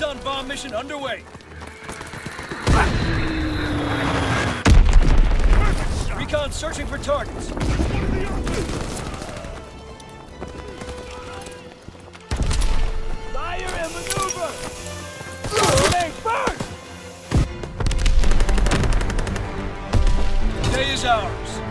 Liaison bomb mission underway. Recon searching for targets. Fire and maneuver! Grenade first! Day is ours.